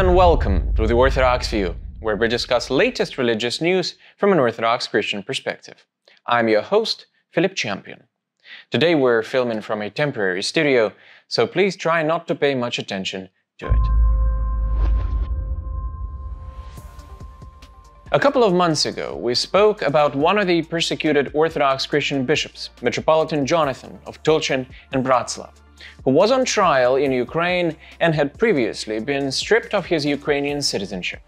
and welcome to the Orthodox View, where we discuss latest religious news from an Orthodox Christian perspective. I'm your host, Philip Champion. Today we're filming from a temporary studio, so please try not to pay much attention to it. A couple of months ago, we spoke about one of the persecuted Orthodox Christian bishops, Metropolitan Jonathan of Tulchin and Bratslav who was on trial in Ukraine and had previously been stripped of his Ukrainian citizenship.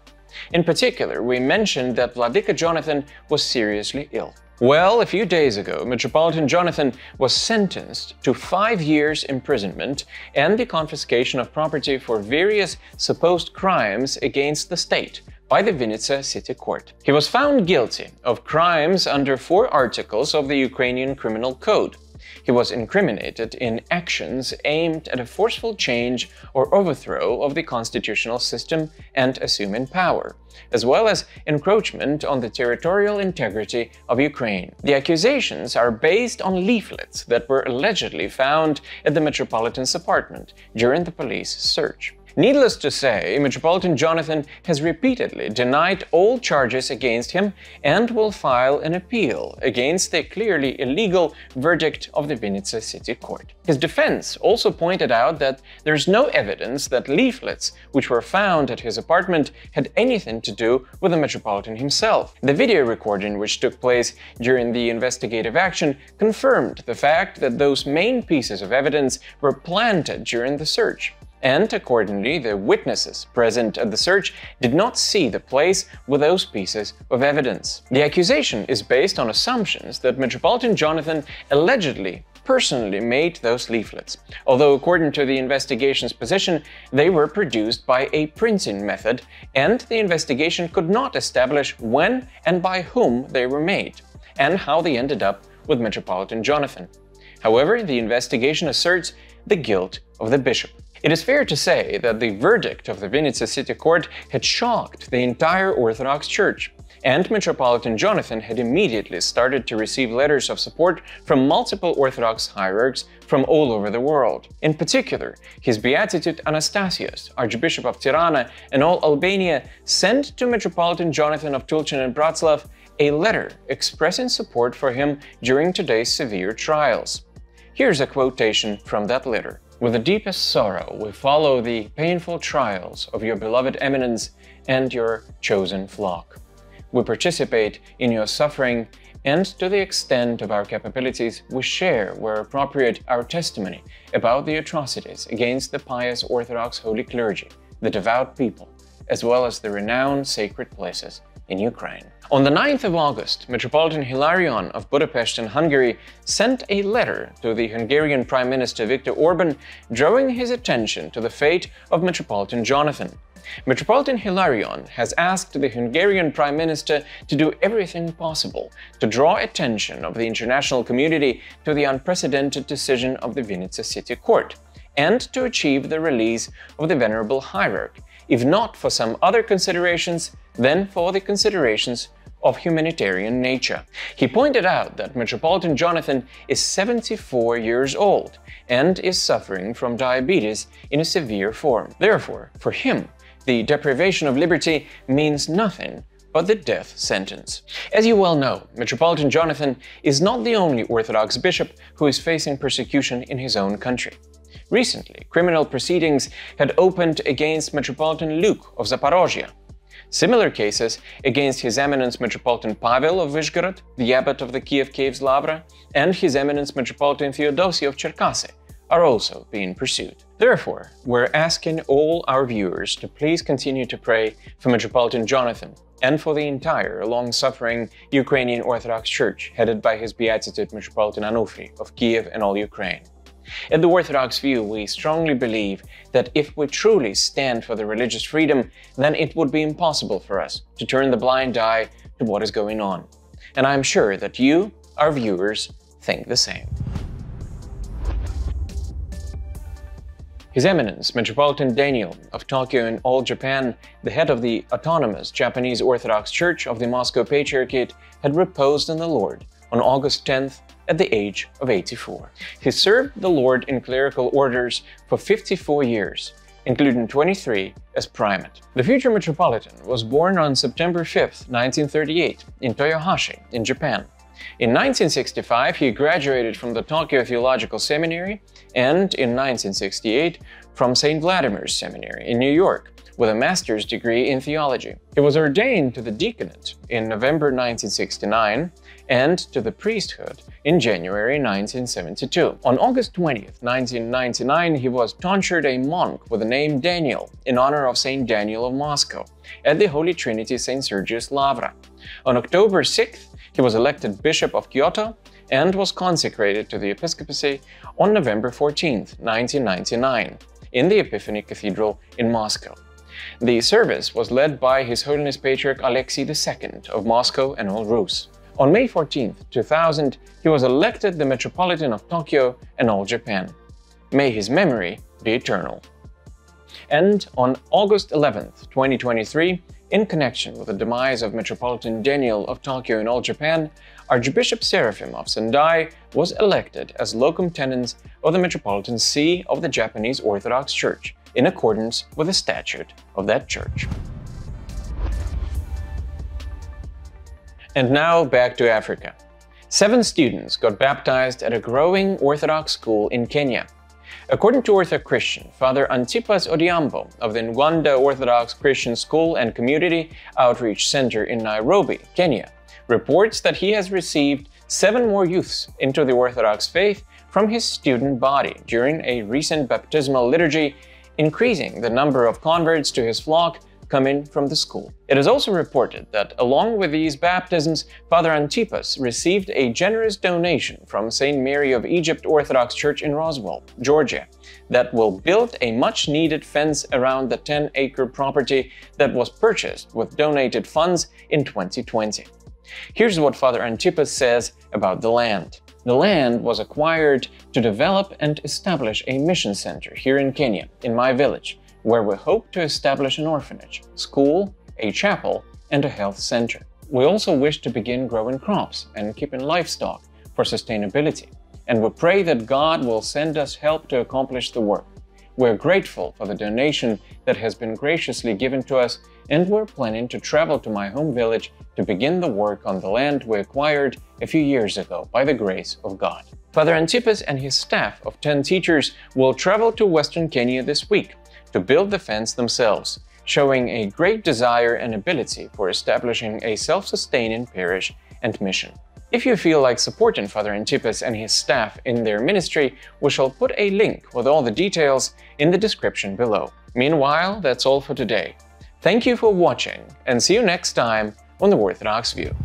In particular, we mentioned that Vladika Jonathan was seriously ill. Well, a few days ago, Metropolitan Jonathan was sentenced to five years imprisonment and the confiscation of property for various supposed crimes against the state by the Vinnytsia City Court. He was found guilty of crimes under four articles of the Ukrainian Criminal Code, he was incriminated in actions aimed at a forceful change or overthrow of the constitutional system and assuming power, as well as encroachment on the territorial integrity of Ukraine. The accusations are based on leaflets that were allegedly found at the Metropolitan's apartment during the police search. Needless to say, Metropolitan Jonathan has repeatedly denied all charges against him and will file an appeal against the clearly illegal verdict of the Vinnytsia City Court. His defense also pointed out that there's no evidence that leaflets which were found at his apartment had anything to do with the Metropolitan himself. The video recording which took place during the investigative action confirmed the fact that those main pieces of evidence were planted during the search and accordingly the witnesses present at the search did not see the place with those pieces of evidence. The accusation is based on assumptions that Metropolitan Jonathan allegedly personally made those leaflets, although according to the investigation's position, they were produced by a printing method, and the investigation could not establish when and by whom they were made, and how they ended up with Metropolitan Jonathan. However, the investigation asserts the guilt of the bishop. It is fair to say that the verdict of the Vinnytsia City Court had shocked the entire Orthodox Church, and Metropolitan Jonathan had immediately started to receive letters of support from multiple Orthodox hierarchs from all over the world. In particular, his Beatitude Anastasios, Archbishop of Tirana and all Albania, sent to Metropolitan Jonathan of Tulchin and Bratslav a letter expressing support for him during today's severe trials. Here's a quotation from that letter. With the deepest sorrow, we follow the painful trials of your beloved eminence and your chosen flock. We participate in your suffering, and to the extent of our capabilities, we share, where appropriate, our testimony about the atrocities against the pious Orthodox Holy Clergy, the devout people, as well as the renowned sacred places in Ukraine. On the 9th of August, Metropolitan Hilarion of Budapest in Hungary sent a letter to the Hungarian Prime Minister Viktor Orban drawing his attention to the fate of Metropolitan Jonathan. Metropolitan Hilarion has asked the Hungarian Prime Minister to do everything possible to draw attention of the international community to the unprecedented decision of the Vinnytsia City Court and to achieve the release of the Venerable Hierarch, if not for some other considerations, then for the considerations of humanitarian nature. He pointed out that Metropolitan Jonathan is 74 years old and is suffering from diabetes in a severe form. Therefore, for him, the deprivation of liberty means nothing but the death sentence. As you well know, Metropolitan Jonathan is not the only Orthodox bishop who is facing persecution in his own country. Recently, criminal proceedings had opened against Metropolitan Luke of Zaporozhye, Similar cases against His Eminence Metropolitan Pavel of Vyshgorod, the abbot of the Kiev Caves Lavra, and His Eminence Metropolitan Theodosy of Cherkasy are also being pursued. Therefore, we're asking all our viewers to please continue to pray for Metropolitan Jonathan and for the entire long-suffering Ukrainian Orthodox Church headed by His Beatitude Metropolitan Onufriy of Kiev and all Ukraine. In the Orthodox view, we strongly believe that if we truly stand for the religious freedom, then it would be impossible for us to turn the blind eye to what is going on. And I'm sure that you, our viewers, think the same. His Eminence, Metropolitan Daniel of Tokyo and all Japan, the head of the autonomous Japanese Orthodox Church of the Moscow Patriarchate, had reposed in the Lord on August 10th at the age of 84. He served the Lord in clerical orders for 54 years, including 23 as primate. The future metropolitan was born on September 5, 1938, in Toyohashi, in Japan. In 1965, he graduated from the Tokyo Theological Seminary and, in 1968, from St. Vladimir's Seminary in New York with a master's degree in theology. He was ordained to the deaconate in November 1969 and to the priesthood in January 1972. On August 20, 1999, he was tonsured a monk with the name Daniel in honor of Saint Daniel of Moscow at the Holy Trinity St. Sergius Lavra. On October 6th, he was elected Bishop of Kyoto and was consecrated to the episcopacy on November 14, 1999, in the Epiphany Cathedral in Moscow. The service was led by His Holiness Patriarch Alexei II of Moscow and all Rus. On May 14, 2000, he was elected the Metropolitan of Tokyo and all Japan. May his memory be eternal. And on August 11, 2023, in connection with the demise of Metropolitan Daniel of Tokyo and all Japan, Archbishop Seraphim of Sendai was elected as locum tenens of the Metropolitan See of the Japanese Orthodox Church in accordance with the statute of that church. And now back to Africa. Seven students got baptized at a growing Orthodox school in Kenya. According to Ortho Christian, Father Antipas Odhiambo of the Ngwanda Orthodox Christian School and Community Outreach Center in Nairobi, Kenya, reports that he has received seven more youths into the Orthodox faith from his student body during a recent baptismal liturgy increasing the number of converts to his flock coming from the school. It is also reported that along with these baptisms, Father Antipas received a generous donation from St. Mary of Egypt Orthodox Church in Roswell, Georgia, that will build a much-needed fence around the 10-acre property that was purchased with donated funds in 2020. Here's what Father Antipas says about the land. The land was acquired to develop and establish a mission center here in Kenya, in my village, where we hope to establish an orphanage, school, a chapel, and a health center. We also wish to begin growing crops and keeping livestock for sustainability, and we pray that God will send us help to accomplish the work. We're grateful for the donation that has been graciously given to us, and we're planning to travel to my home village to begin the work on the land we acquired a few years ago by the grace of God. Father Antipas and his staff of 10 teachers will travel to western Kenya this week to build the fence themselves, showing a great desire and ability for establishing a self-sustaining parish and mission. If you feel like supporting Father Antipas and his staff in their ministry, we shall put a link with all the details in the description below. Meanwhile, that's all for today. Thank you for watching, and see you next time on the Orthodox View.